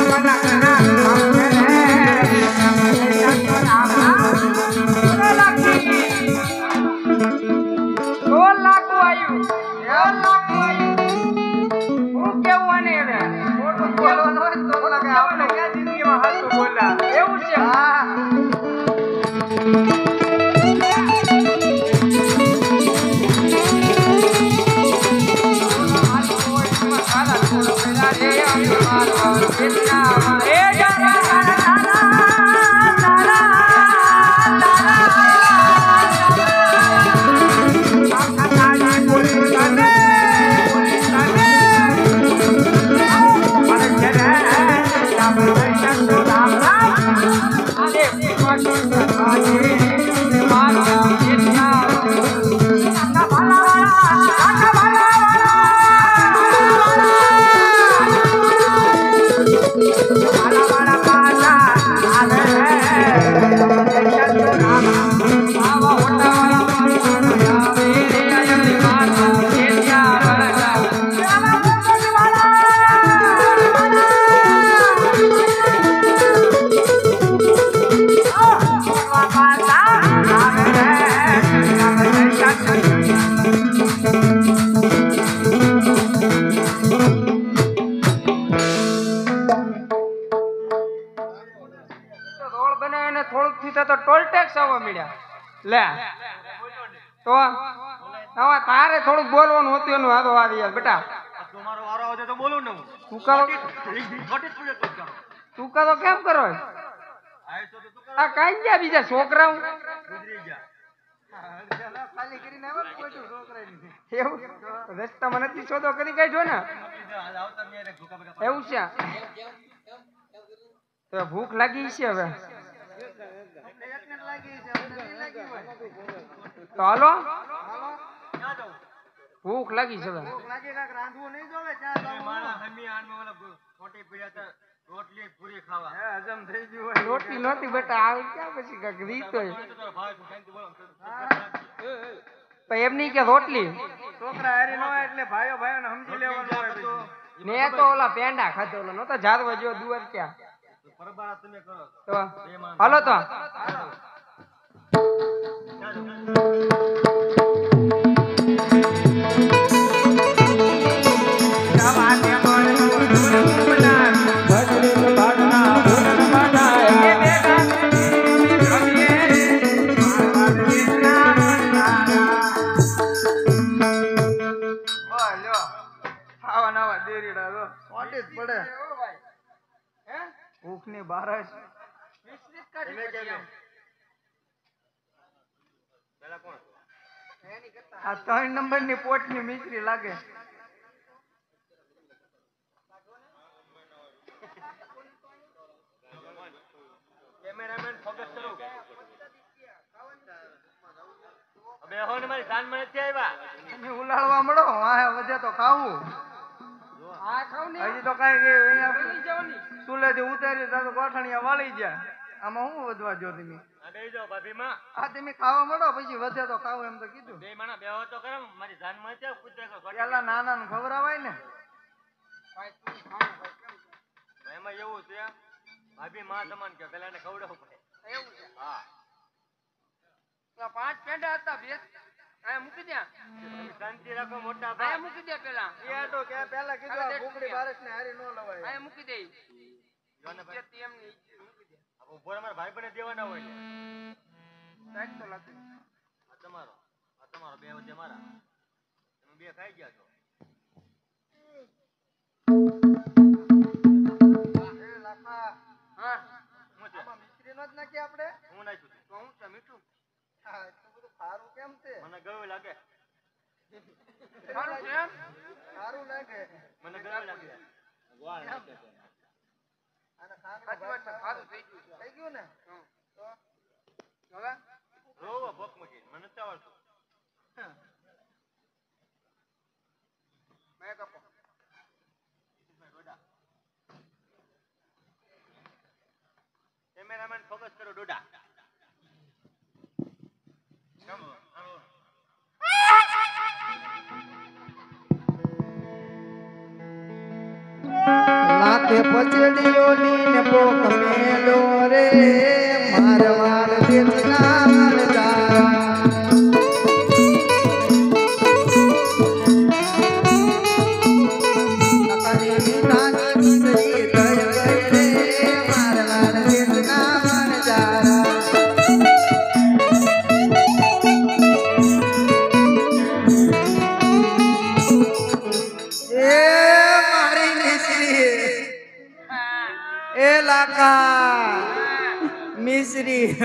એવું Look, મળ્યા. લે. તો હવે તારે થોડુંક બોલવાનું હતું, એનું હાથો આવી યાર બેટા. તો ને તું કરો કેમ કરો? આ કઈ ગયા બીજા છોકરા હું એવું નથી શોધો કરી કઈ જો ને? એવું છે? ભૂખ લાગી છે હવે. તો હાલો. ભૂખ લાગી છે હવે. મારા હમી આનમાં ઓલા ખોટી પીડ્યા રોટલી પૂરી ખાવા રોટલી નહોતી બેટા આવે ક્યાં પછી કાક રીત હોય. તો તારો ભાઈ તું શાંતિ બોલો પણ એમ નહીં કે રોટલી. છોકરા હારી ન હોય એટલે ભાઈઓ ભાઈઓ ને સમજી લેવાનું હોય મેં તો ઓલા પેંડા ખાધો ઓલો નતો જાદવા જેવો દુવર ક્યાં પરબારા તમે કરો તો આ ત્રણ નંબરની પોટની મિસ્ત્રી લાગે. કેમેરામેન ફોકસ કરો. હવે હો ને મારી જાનમાં નથી આવ્યા તમે ઉલાળવા મળો હા વધે તો ખાવું. હા ખાવ ને. હજી તો કાઈ કે અહીંયા બોલી જાઓ ની. ચૂલે થી ઉતારી તો ગોઠણિયા વાળી જાય. આમાં હું વધવા જો તમે આ બેહી જાઓ ભાભી માં આ તમે ખાવા મળો પછી વધે તો ખાવું એમ તો કીધું. બે માણા બેહો તો કરો મારી જાનમાં છે કૂતરા કો પેલા નાના ને. ખવડાવાય ને એમાં એવું છે ભાભી માં સમાન કે પેલા એને ખવડાવવું પડે. એવું છે? હા. પાંચ પેંડા હતા બે. આ મૂકી દે. શાંતિ રાખો મોટા આ મૂકી દે પેલા. એ તો કે પેલા કીધું ભૂખડી બારસ ને હારી ન લવાય. આ મૂકી દે. જોને ભાઈ. તેમ ની મૂકી દે. ઊભો અમારા ભાઈ પણ દેવાના લાગે હું નાખ્યું તો હું છે મીઠું? એટલું બધું સારું કેમ છે? મને ગયું લાગે. સારું લાગે. મને ગયું લાગે. વાહ સાચી વાત છે સારું થઈ ગયું થઈ ગયું ને. હવે? રોવો ભોક મૂકી મને નથી આવડતું મેં કપો કેમેરામેન ફોકસ કરો ડોડા. લાખે પચડીઓની ને પોક મેલો રે મારવાડ મરદારા. નકારી લાકા મિશ્રી.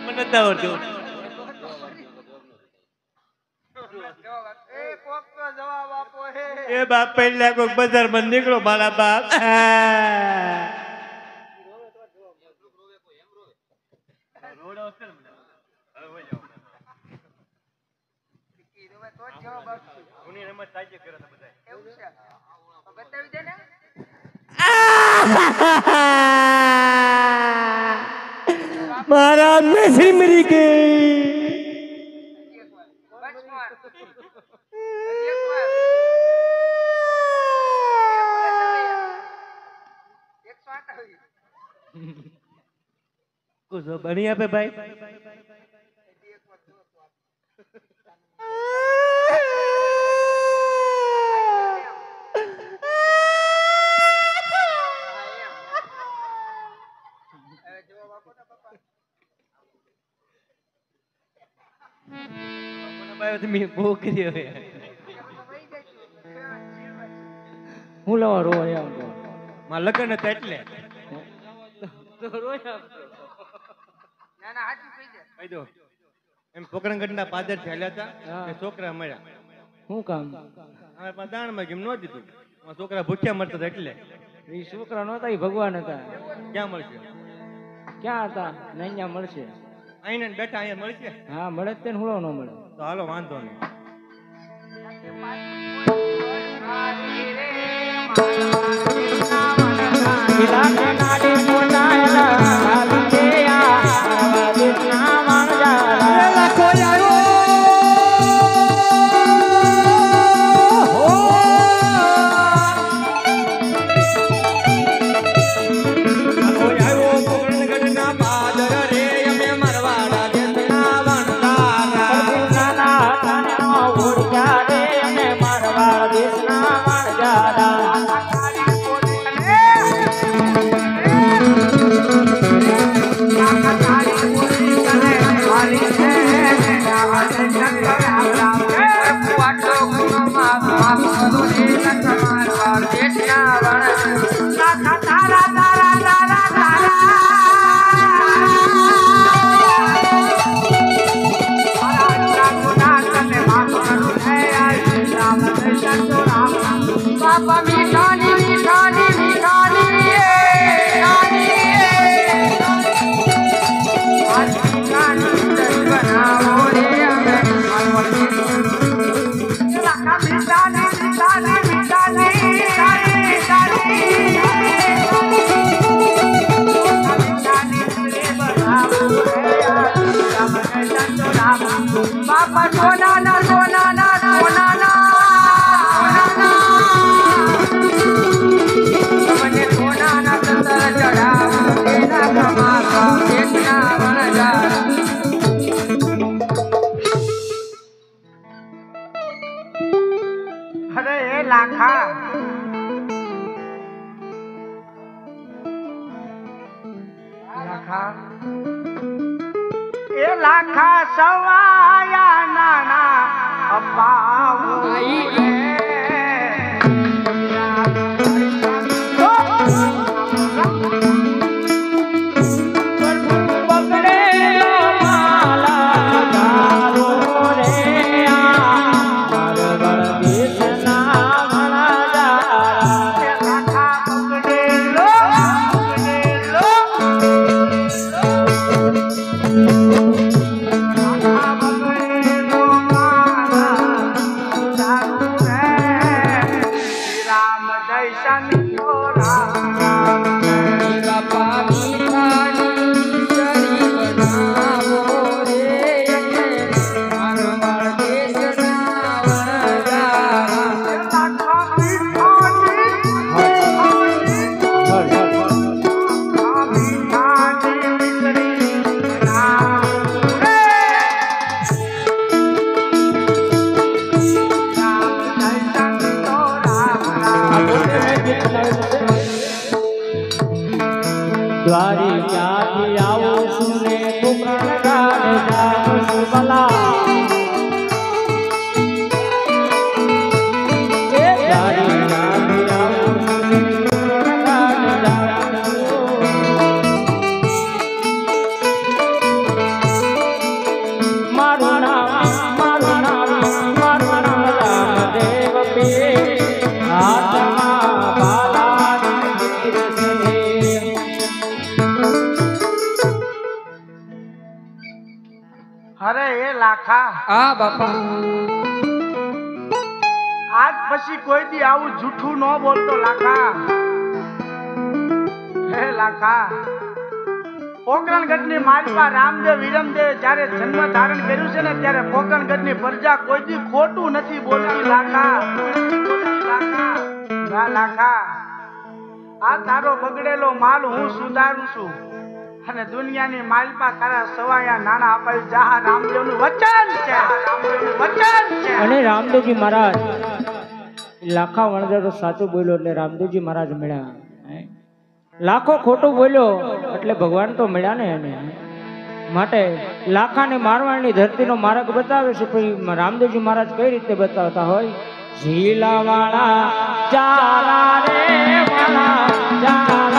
મને જવાબ એ કોક બાપ પહેલા કોઈક બજારમાં નીકળો મારા બાપ ઈ હવે તો જ જવાબ આપશે એવું છે? તો બતાવી દે ને. મારા મેસરી મરી. ગઈ કુછ બની આપે ભાઈ હજી એક વાર જુઓ તો આપ. હા, એમ. હવે જવાબ આપો ને પપ્પા તમે બહુ કરી હવે. હું લવા રો એમ તો માં લગ્ન હતા એટલે ના ના હાચું એમ પોકરણગઢના પાદર હતા હા. છોકરા મળ્યા શું કામ? હવે દાણ દાણમાં કેમ ન દીધું. છોકરા ભૂખ્યા મરતા હતા એટલે. એ છોકરા નહોતા એ ભગવાન હતા. ક્યાં મળશે? ક્યાં હતા? નૈયા મળશે. આઈને ને બેઠા અહીંયા મળશે હા મળે જ તે હુળો ન મળે. તો હાલો વાંધો નહીં. બાપા લાખા એ લાખા સવાયા આ બાપા. આજ પછી કોઈ દી આવું જૂઠું ન બોલતો, લાખા. હે, લાખા. પોકરણગઢની માલપા રામદેવ વિરમદેવ જ્યારે જન્મ ધારણ કર્યું છે ને ત્યારે પોકરણગઢની પ્રજા કોઈ દી ખોટું નથી બોલતી, લાખા. લાખા. આ તારો બગડેલો માલ હું સુધારું છું. અને દુનિયાની માલપા તારા સવાયા નાણા અપાયું. જહા રામદેવનું વચન છે. રામદેવનું વચન છે. અને રામદેવજી મહારાજ, લાખા વણઝારો સાચું બોલ્યો એટલે રામદેવજી મહારાજ મળ્યા. લાખો ખોટું બોલ્યો એટલે ભગવાન તો મળ્યા ને એને. માટે લાખાને મારવાની ધરતીનો માર્ગ બતાવે છે પછી રામદેવજી મહારાજ કઈ રીતે બતાવતા હોય? ઝીલા વાળા ચારા રે વાળા ચારા